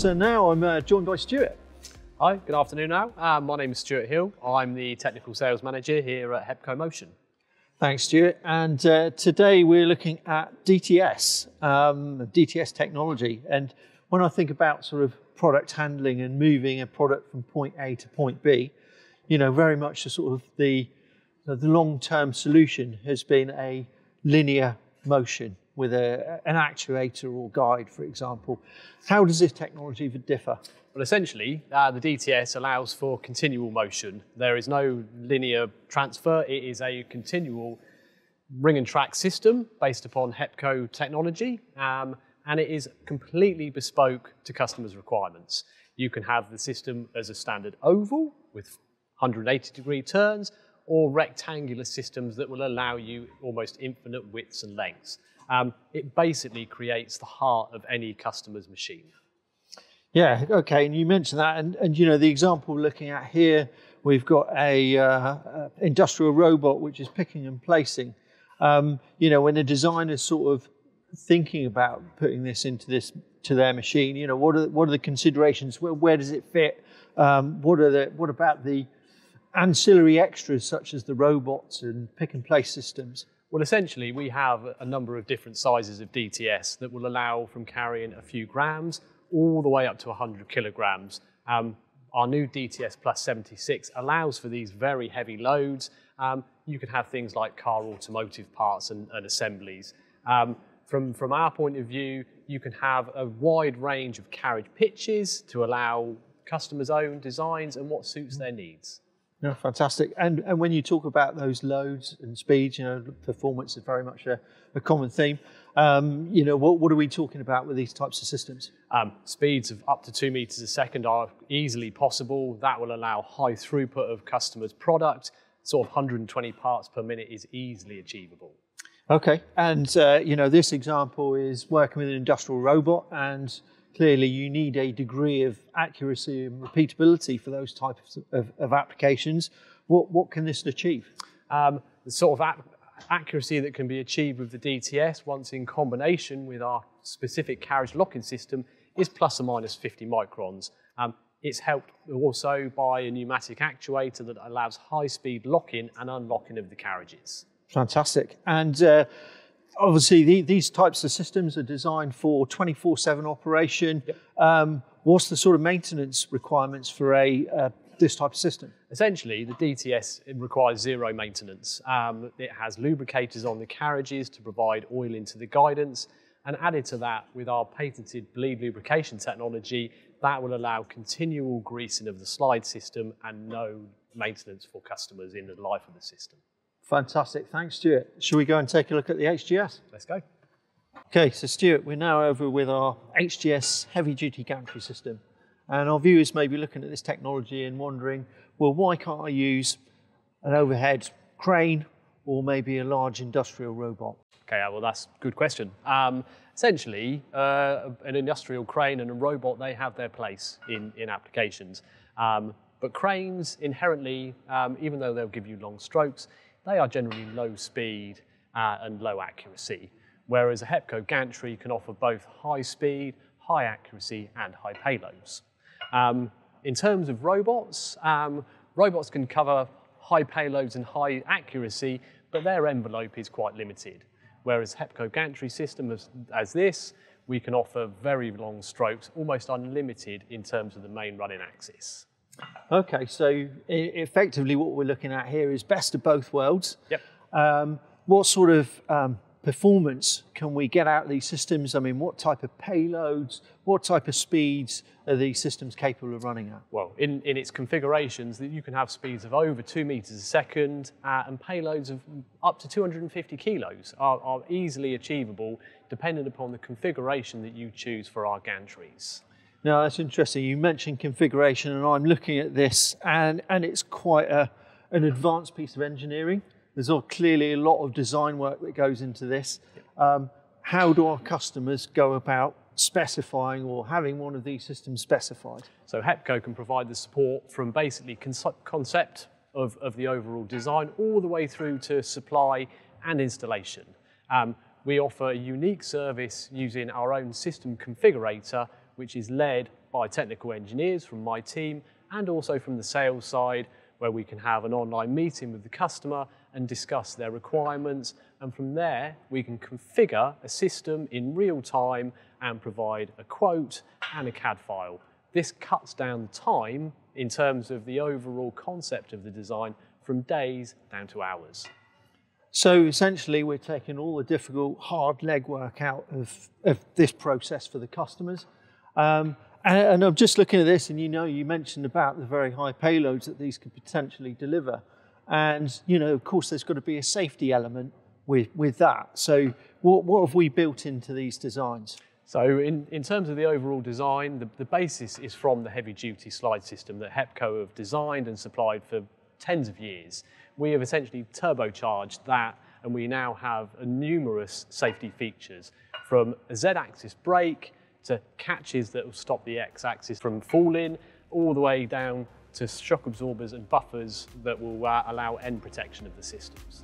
So now I'm uh, joined by Stuart. Hi, good afternoon now. Uh, my name is Stuart Hill. I'm the Technical Sales Manager here at Hepco Motion. Thanks, Stuart. And uh, today we're looking at DTS, um, DTS technology. And when I think about sort of product handling and moving a product from point A to point B, you know, very much the sort of the, the long-term solution has been a linear motion with a, an actuator or guide, for example. How does this technology differ? Well, essentially, uh, the DTS allows for continual motion. There is no linear transfer. It is a continual ring and track system based upon HEPCO technology, um, and it is completely bespoke to customers' requirements. You can have the system as a standard oval with 180 degree turns, or rectangular systems that will allow you almost infinite widths and lengths. Um, it basically creates the heart of any customer's machine. Yeah, okay, and you mentioned that, and, and you know the example we're looking at here, we've got a uh, industrial robot which is picking and placing. Um, you know, when the designer's sort of thinking about putting this into this to their machine, you know, what are what are the considerations? Where, where does it fit? Um, what are the what about the ancillary extras such as the robots and pick and place systems? Well, essentially, we have a number of different sizes of DTS that will allow from carrying a few grams all the way up to 100 kilograms. Um, our new DTS Plus 76 allows for these very heavy loads. Um, you can have things like car automotive parts and, and assemblies. Um, from, from our point of view, you can have a wide range of carriage pitches to allow customers' own designs and what suits their needs. Yeah, fantastic. And and when you talk about those loads and speeds, you know, performance is very much a, a common theme. Um, you know, what, what are we talking about with these types of systems? Um, speeds of up to two meters a second are easily possible. That will allow high throughput of customers' product. Sort of 120 parts per minute is easily achievable. Okay, and uh, you know, this example is working with an industrial robot and clearly you need a degree of accuracy and repeatability for those types of, of applications. What, what can this achieve? Um, the sort of accuracy that can be achieved with the DTS once in combination with our specific carriage locking system is plus or minus 50 microns. Um, it's helped also by a pneumatic actuator that allows high-speed locking and unlocking of the carriages. Fantastic. And uh, obviously the, these types of systems are designed for 24-7 operation. Yep. Um, what's the sort of maintenance requirements for a uh, this type of system? Essentially, the DTS requires zero maintenance. Um, it has lubricators on the carriages to provide oil into the guidance, and added to that, with our patented bleed lubrication technology, that will allow continual greasing of the slide system and no maintenance for customers in the life of the system. Fantastic. Thanks, Stuart. Shall we go and take a look at the HGS? Let's go. Okay, so Stuart, we're now over with our HGS heavy duty gantry system. And our viewers may be looking at this technology and wondering, well, why can't I use an overhead crane or maybe a large industrial robot? Okay, well, that's a good question. Um, essentially, uh, an industrial crane and a robot, they have their place in, in applications. Um, but cranes inherently, um, even though they'll give you long strokes, they are generally low speed uh, and low accuracy, whereas a HEPCO gantry can offer both high speed, high accuracy, and high payloads. Um, in terms of robots, um, robots can cover high payloads and high accuracy, but their envelope is quite limited. Whereas HEPCO gantry system as, as this, we can offer very long strokes, almost unlimited in terms of the main running axis. Okay, so effectively what we're looking at here is best of both worlds. Yep. Um, what sort of um, performance can we get out of these systems? I mean, what type of payloads, what type of speeds are these systems capable of running at? Well, in, in its configurations, that you can have speeds of over two meters a second uh, and payloads of up to 250 kilos are, are easily achievable depending upon the configuration that you choose for our gantries. Now that's interesting. You mentioned configuration, and I'm looking at this, and, and it's quite a, an advanced piece of engineering. There's clearly a lot of design work that goes into this. Um, how do our customers go about specifying or having one of these systems specified? So HEPCO can provide the support from basically concept of, of the overall design all the way through to supply and installation. Um, we offer a unique service using our own system configurator which is led by technical engineers from my team and also from the sales side where we can have an online meeting with the customer and discuss their requirements. And from there, we can configure a system in real time and provide a quote and a CAD file. This cuts down time in terms of the overall concept of the design from days down to hours. So essentially, we're taking all the difficult, hard legwork out of, of this process for the customers. Um, and, and, I'm just looking at this, and you know, you mentioned about the very high payloads that these could potentially deliver. And, you know, of course, there's got to be a safety element with, with that. So, what, what have we built into these designs? So, in, in terms of the overall design, the, the basis is from the heavy duty slide system that Hepco have designed and supplied for tens of years we have essentially turbocharged that and we now have numerous safety features from a Z-axis brake to catches that will stop the X-axis from falling all the way down to shock absorbers and buffers that will uh, allow end protection of the systems.